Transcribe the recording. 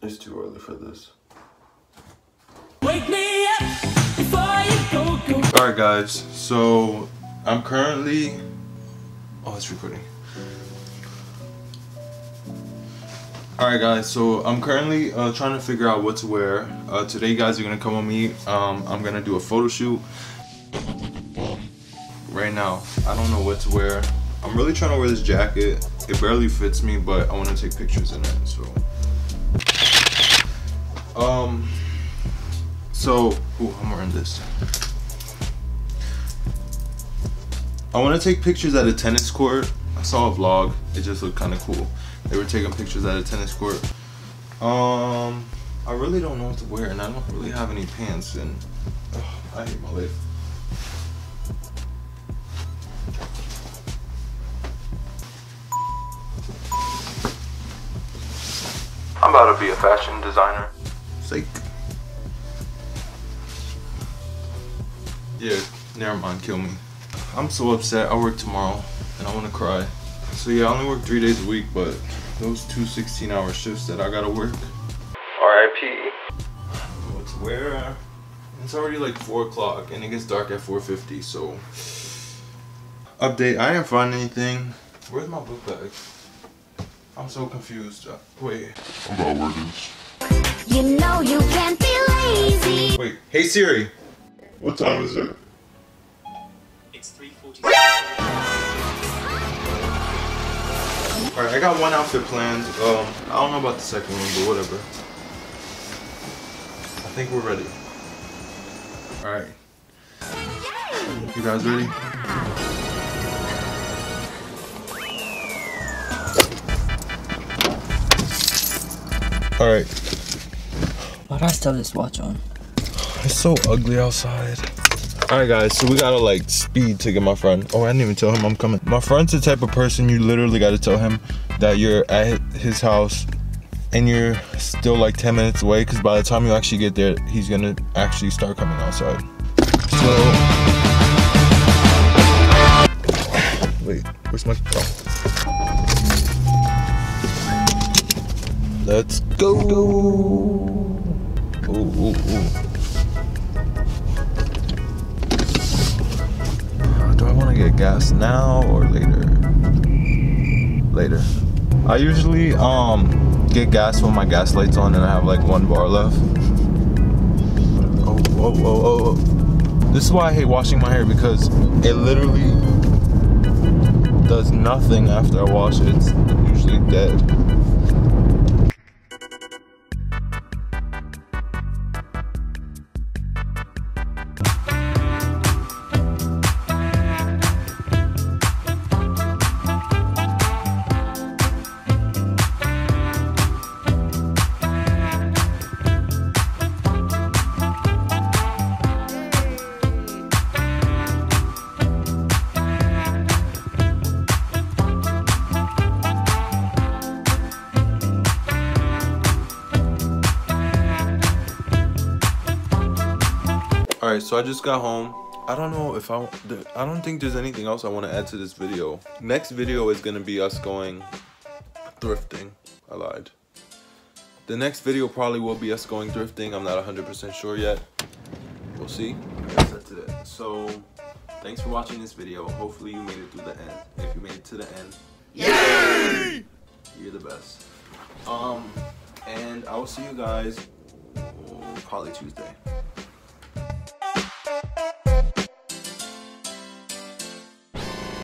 It's too early for this. Wake me up before you go, go. Alright guys, so I'm currently Oh it's recording. Alright guys, so I'm currently uh, trying to figure out what to wear. Uh, today guys are gonna come with me. Um, I'm gonna do a photo shoot. Right now, I don't know what to wear. I'm really trying to wear this jacket. It barely fits me, but I want to take pictures in it, so. Um, so, ooh, I'm wearing this. I want to take pictures at a tennis court. I saw a vlog. It just looked kind of cool. They were taking pictures at a tennis court. Um, I really don't know what to wear, and I don't really have any pants, and ugh, I hate my life. I'm about to be a fashion designer. Sake. Yeah, never mind, kill me. I'm so upset. I work tomorrow and I want to cry. So yeah, I only work three days a week, but those two 16 hour shifts that I gotta work. RIP. What to wear? It's already like 4 o'clock and it gets dark at 4.50, so. Update, I didn't find anything. Where's my book bag? I'm so confused. Uh, wait. I'm about where this. You know you can't be lazy. Wait, hey Siri. What time is it? It's 3.40. Alright, I got one outfit planned. Um, I don't know about the second one, but whatever. I think we're ready. Alright. You guys ready? Alright. Why do I still have this watch on? It's so ugly outside. Alright guys, so we gotta like speed to get my friend. Oh, I didn't even tell him I'm coming. My friend's the type of person you literally gotta tell him that you're at his house and you're still like 10 minutes away because by the time you actually get there, he's gonna actually start coming outside. So, wait, where's my, oh. Let's go. Ooh, ooh, ooh. Do I want to get gas now or later? Later. I usually um get gas when my gas light's on and I have like one bar left. Oh, oh, oh, oh, oh. This is why I hate washing my hair because it literally does nothing after I wash it. It's usually dead. All right, so I just got home. I don't know if I, I don't think there's anything else I want to add to this video. Next video is gonna be us going thrifting. I lied. The next video probably will be us going thrifting. I'm not 100% sure yet. We'll see. I guess that's it. So, thanks for watching this video. Hopefully you made it through the end. If you made it to the end, Yay! You're the best. Um, and I will see you guys oh, probably Tuesday.